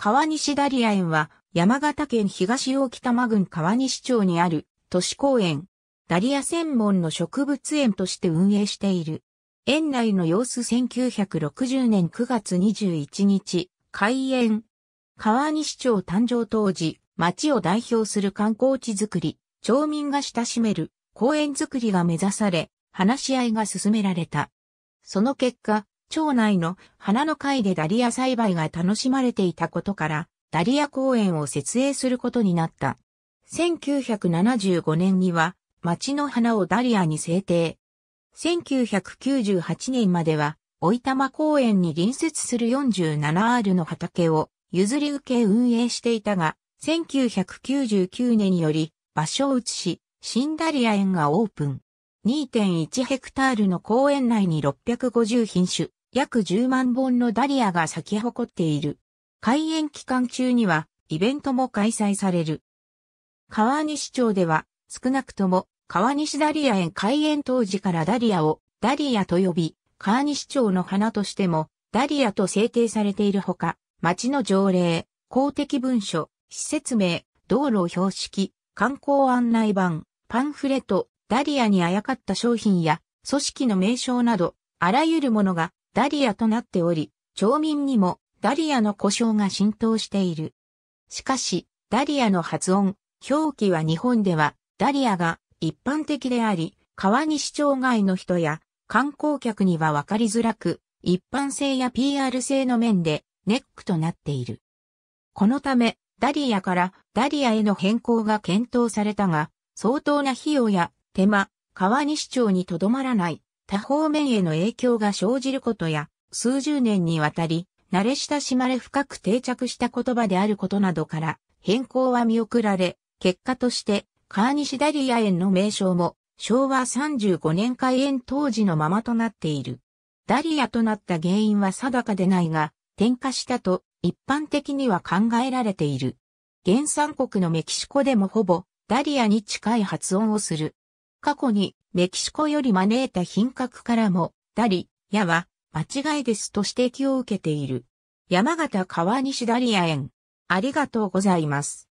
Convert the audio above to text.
川西ダリア園は山形県東大北間郡川西町にある都市公園。ダリア専門の植物園として運営している。園内の様子1960年9月21日、開園。川西町誕生当時、町を代表する観光地づくり、町民が親しめる公園づくりが目指され、話し合いが進められた。その結果、町内の花の会でダリア栽培が楽しまれていたことから、ダリア公園を設営することになった。1975年には、町の花をダリアに制定。1998年までは、おいたま公園に隣接する 47R の畑を譲り受け運営していたが、1999年により場所を移し、新ダリア園がオープン。2.1ヘクタールの公園内に650品種、約10万本のダリアが咲き誇っている。開園期間中にはイベントも開催される。川西町では少なくとも川西ダリア園開園当時からダリアをダリアと呼び、川西町の花としてもダリアと制定されているほか、町の条例、公的文書、施設名、道路標識、観光案内板、パンフレット、ダリアにあやかった商品や組織の名称など、あらゆるものがダリアとなっており、町民にもダリアの故障が浸透している。しかし、ダリアの発音、表記は日本ではダリアが一般的であり、川西町外の人や観光客にはわかりづらく、一般性や PR 性の面でネックとなっている。このため、ダリアからダリアへの変更が検討されたが、相当な費用や手間、川西町にとどまらない多方面への影響が生じることや、数十年にわたり、慣れ親しまれ深く定着した言葉であることなどから、変更は見送られ、結果として、川西ダリア園の名称も、昭和35年開園当時のままとなっている。ダリアとなった原因は定かでないが、転化したと一般的には考えられている。原産国のメキシコでもほぼダリアに近い発音をする。過去にメキシコより招いた品格からも、ダリ、ヤは間違いですと指摘を受けている。山形川西ダリア園。ありがとうございます。